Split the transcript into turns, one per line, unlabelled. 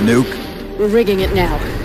the nuke?
We're rigging it now.